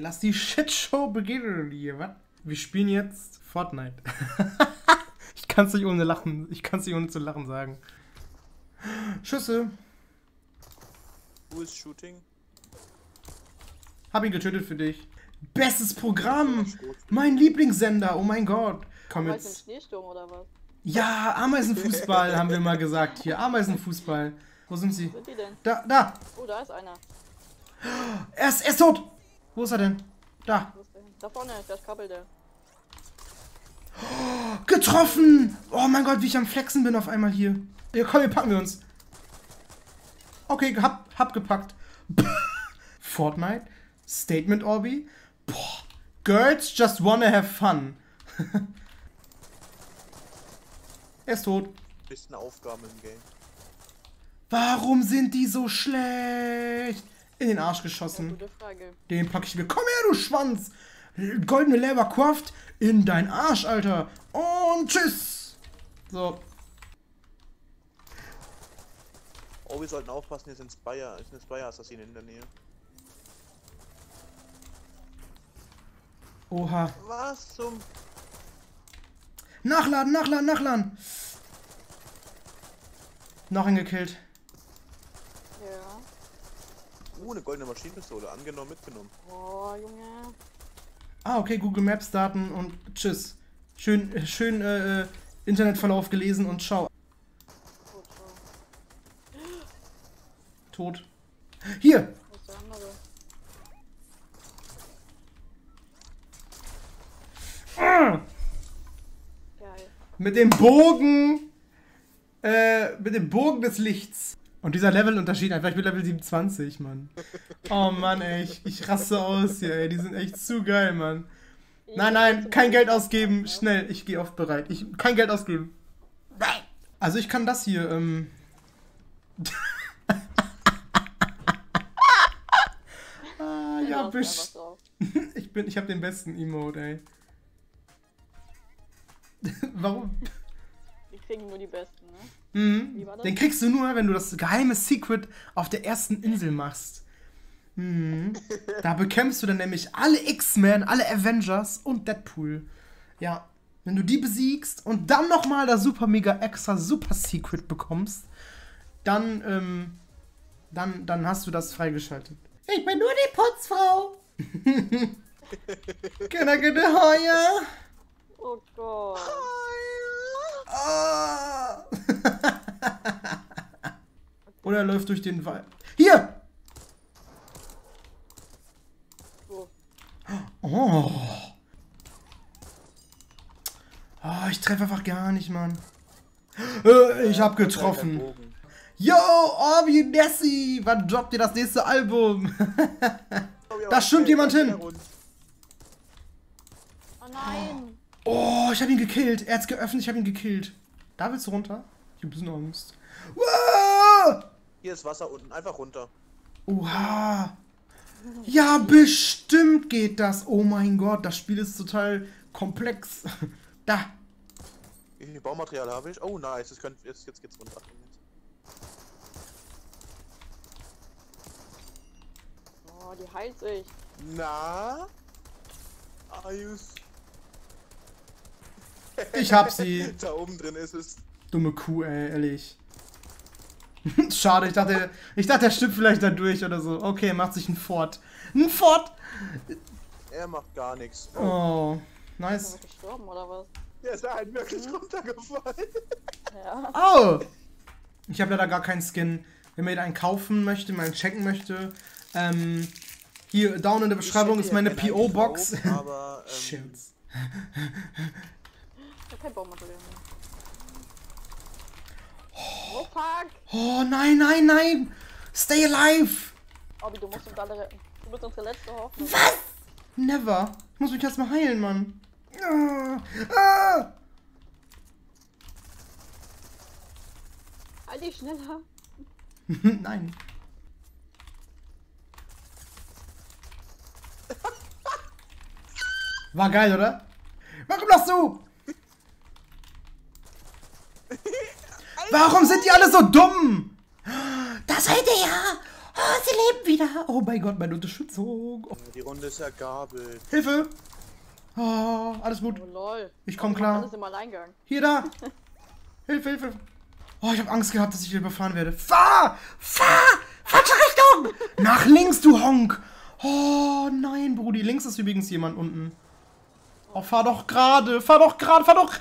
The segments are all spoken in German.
Lass die Shitshow beginnen hier, was? Wir spielen jetzt Fortnite. ich kann's nicht ohne lachen, ich kann's nicht ohne zu lachen sagen. Schüsse. Who is shooting? Hab ihn getötet für dich. Bestes Programm! Mein Lieblingssender, oh mein Gott. Komm jetzt. Schneesturm oder was? Ja, Ameisenfußball haben wir mal gesagt hier. Ameisenfußball. Wo sind sie? Sind die denn? Da, da. Oh, da ist einer. Er ist, er ist tot. Wo ist er denn? Da. Da vorne, da kabbelt der. Getroffen! Oh mein Gott, wie ich am Flexen bin auf einmal hier. Ja, komm, hier packen wir uns. Okay, hab, hab gepackt. Fortnite? Statement Orbi? Boah. Girls just wanna have fun. er ist tot. Bisschen Aufgaben im Game. Warum sind die so schlecht? In den Arsch geschossen. Gute Frage. Den pack ich mir. Komm her, du Schwanz! Goldene Leberkraft in dein Arsch, Alter. Und tschüss. So. Oh, wir sollten aufpassen, hier sind Spire, ist eine Spire-Assassine in der Nähe. Oha. Was zum... Nachladen, nachladen, nachladen. Noch einen gekillt. Ja. Uh, eine goldene Maschinenpistole, angenommen, mitgenommen. Oh, Junge. Ah, okay, Google Maps Daten und tschüss. Schön, äh, schön äh, äh, Internetverlauf gelesen und ciao. So. Tot. Hier! Wo ist der andere? Geil. Mit dem Bogen. Äh, mit dem Bogen des Lichts. Und dieser Levelunterschied einfach, ich bin Level 27, Mann. Oh Mann, ey, ich, ich raste aus hier, ey. Die sind echt zu geil, Mann. Nein, nein, kein Geld ausgeben. Schnell, ich gehe oft bereit. Ich, kein Geld ausgeben. Also ich kann das hier, ähm. ah, ja, Genau, bist. Ich bin, ich habe den besten Emote, ey. Warum? Kriegen nur die besten, ne? Mhm. Den kriegst du nur, wenn du das geheime Secret auf der ersten Insel machst. Mhm. Da bekämpfst du dann nämlich alle X-Men, alle Avengers und Deadpool. Ja. Wenn du die besiegst und dann nochmal das super mega extra super Secret bekommst, dann, ähm, dann, dann hast du das freigeschaltet. Ich bin nur die Putzfrau. Can I get a higher? Oh Gott. Ah. Oder er läuft durch den Wald. Hier! Oh. Oh, ich treffe einfach gar nicht, Mann. Äh, ich hab getroffen. Yo, Orbi Nessie, wann droppt ihr das nächste Album? Da schwimmt jemand hin. Oh nein. Oh, ich hab ihn gekillt. Er hat's geöffnet, ich hab ihn gekillt. Da willst du runter? Ich hab ein bisschen Angst. Wow! Hier ist Wasser unten, einfach runter. Oha. Ja, bestimmt geht das. Oh mein Gott, das Spiel ist total komplex. Da. Wie viel Baumaterial habe ich? Oh, nice, jetzt, könnt, jetzt, jetzt geht's runter. Oh, die heilt sich. Na? Ayus. Ich hab sie. Da oben drin ist es. Dumme Kuh, ey, ehrlich. Schade, ich dachte, ich dachte, er stirbt vielleicht da durch oder so. Okay, er macht sich ein Fort. Ein Fort! Er macht gar nichts. Oh. Oh, Ist nice. er gestorben oder was? Der ist halt wirklich runtergefallen. Ja. Oh! Ich habe leider gar keinen Skin. Wenn man einen kaufen möchte, mal einen checken möchte, ähm, hier down in der Beschreibung ist meine PO-Box. Aber, ähm, Shits. Ich hab kein Baumaterial. Oh fuck! Oh nein, nein, nein! Stay alive! Obi, du musst uns alle retten. Du bist unsere letzte Hoffnung. Was? Never. Ich muss mich erstmal heilen, Mann. Ah, ah. Halt dich schneller. nein. War geil, oder? Warum lachst du? Warum sind die alle so dumm? Da seid ihr ja! Oh, sie leben wieder. Oh mein Gott, meine Unterstützung. Oh, Die Runde ist ergabelt. Hilfe. Oh, alles gut. Oh lol. Ich komm klar. Alles im Alleingang. Hier, da. Hilfe, Hilfe. Oh, ich habe Angst gehabt, dass ich hier überfahren werde. Fahr! Fahr! Falsche Richtung! Nach links, du Honk! Oh, nein, Brudi. Links ist übrigens jemand unten. Oh, fahr doch gerade. Fahr doch gerade. Fahr doch.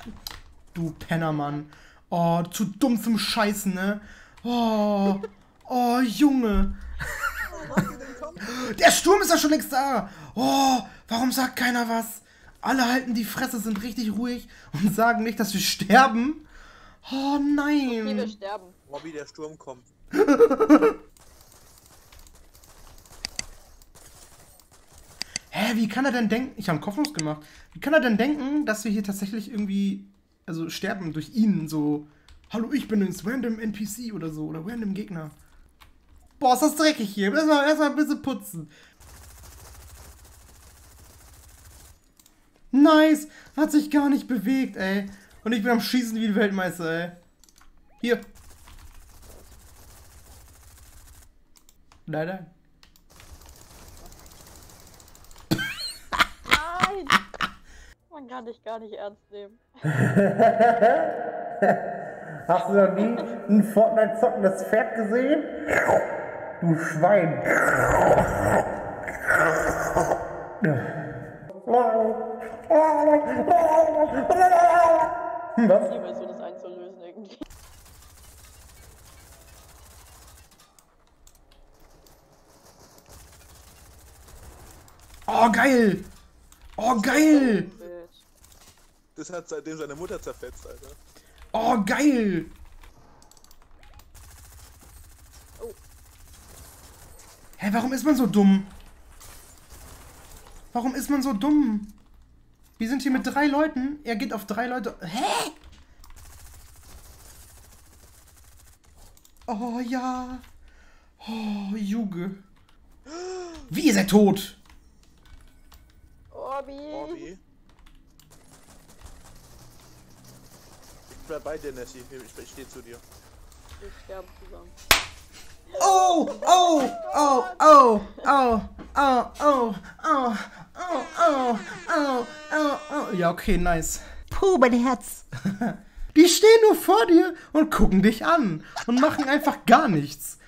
Du Pennermann. Oh, zu dumm zum Scheißen, ne? Oh. Oh, Junge. Der Sturm ist ja schon längst da. Oh, warum sagt keiner was? Alle halten die Fresse, sind richtig ruhig und sagen nicht, dass wir sterben. Oh Okay, wir nein. sterben. Robby, der Sturm kommt. Hä, wie kann er denn denken? Ich habe einen Kopflos gemacht. Wie kann er denn denken, dass wir hier tatsächlich irgendwie, also sterben durch ihn? So, hallo, ich bin ein random NPC oder so oder random Gegner. Boah, ist das dreckig hier. Erstmal erstmal ein bisschen putzen. Nice. Hat sich gar nicht bewegt, ey. Und ich bin am Schießen wie ein Weltmeister, ey. Hier. Nein. Nein! Man kann dich gar nicht ernst nehmen. Hast du noch nie ein Fortnite zockendes Pferd gesehen? Du Schwein. Was? Liebe es, so das einzulösen irgendwie. Oh, geil. Oh, geil. Das hat seitdem seine Mutter zerfetzt, Alter. Oh, geil. Oh. Hä, warum ist man so dumm? Warum ist man so dumm? Wir sind hier mit drei Leuten. Er geht auf drei Leute. Hä? Oh ja. Oh, Juge. Wie ist er tot? Orbi! Robby. Bleib bei dir, Nessie. Ich, ich stehe zu dir. Wir sterben zusammen. Oh, oh, oh, oh, oh, oh, oh, oh, oh, oh, oh, oh, oh. Ja, okay, nice. Puh, mein Herz. Die stehen nur vor dir und gucken dich an und machen einfach gar nichts.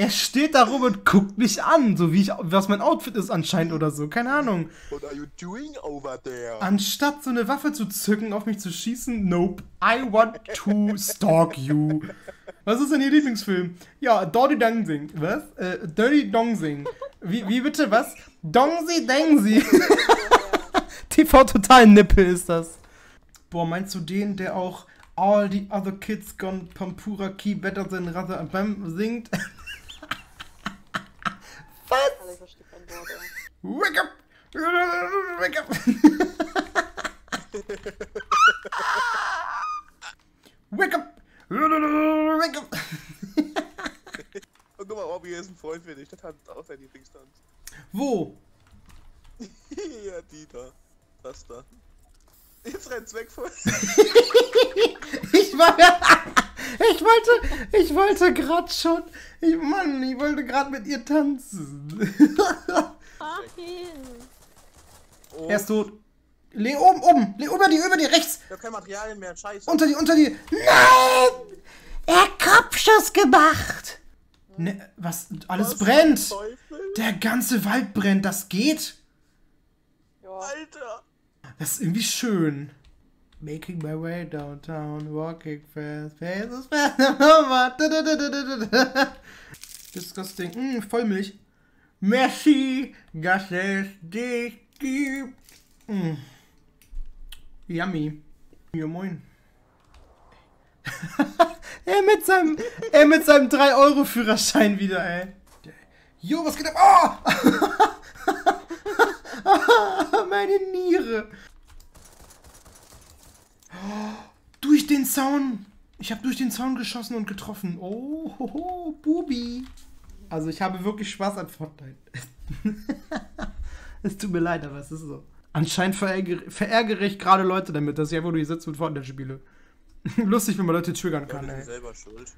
Er steht da rum und guckt mich an, so wie ich, was mein Outfit ist anscheinend oder so, keine Ahnung. What are you doing over there? Anstatt so eine Waffe zu zücken, auf mich zu schießen, nope. I want to stalk you. Was ist denn Ihr Lieblingsfilm? Ja, Dirty Dancing. Was? Äh, Dirty Dongsing. Wie, wie bitte, was? Dongsi Dengsi. TV Total Nippel ist das. Boah, meinst du den, der auch All the other kids gone Pampura key better than rather Bam singt? was? Wake up! Wake up! Wake up! Wake up! Oh, guck mal, Robby ist ein Freund für dich. Das hat auch sein Lieblingstanz. Wo? ja, die da. Das da. Jetzt rennt's weg von. Ich war. Ich wollte. Ich wollte gerade schon. Ich, Mann, ich wollte gerade mit ihr tanzen. Oh, Er ist tot. Le oben, oben. Le über die, über die, rechts. ich hab kein Material mehr. Scheiße. Unter die, unter die. Nein! Er hat Kopfschuss gemacht. Ne, was? Alles Was brennt. Der ganze Wald brennt. Das geht? Ja, Alter. Das ist irgendwie schön. Making my way downtown, walking fast, as fast. Disgusting. Mm, Vollmilch. Merci, dass es dich gibt. Mm. Yummy. Ja, moin. er mit seinem, er mit seinem 3-Euro-Führerschein wieder, ey. Jo, was geht ab? Oh! Meine Niere. Durch den Zaun. Ich habe durch den Zaun geschossen und getroffen. Oh, hoho, Bubi. Also ich habe wirklich Spaß an Fortnite. es tut mir leid, aber es ist so. Anscheinend verärgere, verärgere ich gerade Leute damit, dass ich einfach nur hier sitze und Fortnite spiele. Lustig, wenn man Leute triggern kann, Leute ey. selber schuld.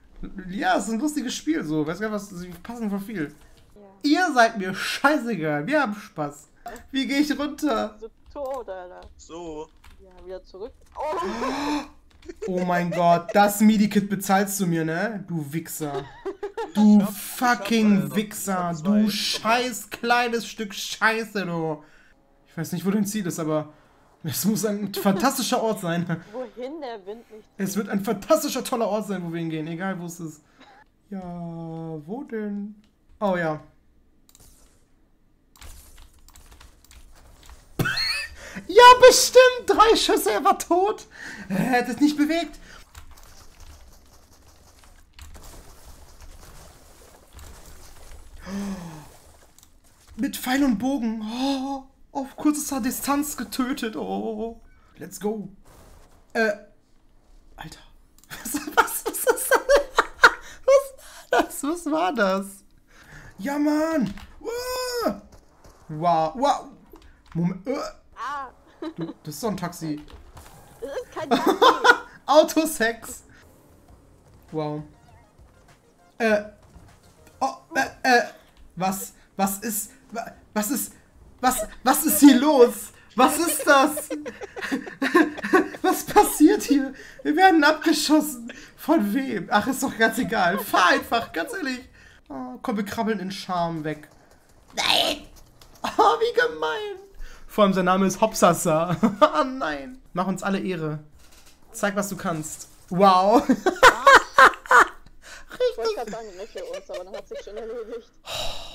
Ja, es ist ein lustiges Spiel, so. Weißt du, was? Sie passen voll viel. Ihr seid mir scheißegal. Wir haben Spaß. Wie gehe ich runter? So tot, Alter. So. Ja, wieder zurück. Oh, Oh mein Gott, das MIDI-Kit bezahlst du mir, ne? Du Wichser. Du Ich hab- ich fucking. Wichser. Du scheiß kleines Stück Scheiße, du. Ich weiß nicht, wo dein Ziel ist, aber es muss ein fantastischer Ort sein. wohin der Wind mich Es wird ein fantastischer, toller Ort sein, wo wir hingehen, egal wo es ist. Ja, wo denn? Oh ja. Ja, bestimmt! Drei Schüsse, er war tot! Er hätte es nicht bewegt. Mit Pfeil und Bogen. Oh, auf kürzester Distanz getötet. Oh. Let's go. Äh. Alter. Was, was, was das? Was war das? Was war das? Ja, Mann. Wow. Wow. wow. Moment. Ah, Du, das ist doch ein Taxi. das ist kein Taxi. Autosex. Wow. Äh. Oh, äh, äh. Was? Was ist. wa- Was ist. Was, was ist hier los? Was ist das? Was passiert hier? Wir werden abgeschossen. Von wem? Ach, ist doch ganz egal. Fahr einfach, ganz ehrlich. Oh, komm, wir krabbeln in Scham weg. Nein! Oh, wie gemein. Vor allem sein Name ist Hopsasa. oh nein. Mach uns alle Ehre. Zeig, was du kannst. Wow. Ich wollte gerade sagen, lächle uns, aber dann hat sich schon erledigt.